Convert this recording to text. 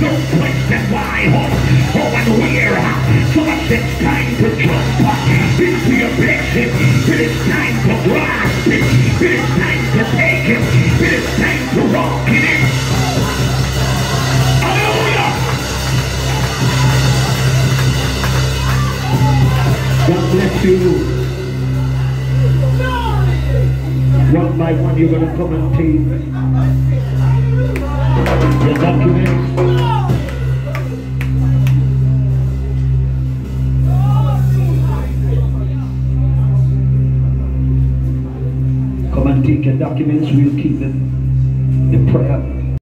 no that why home. Oh, and we're out. so much it's time to jump up into your blessing. It is time to grasp it. It is time to take it. It is time to walk in it. Hallelujah! God bless you. One by one, you're going to come and take your documents. Take your documents. We'll keep them. The prayer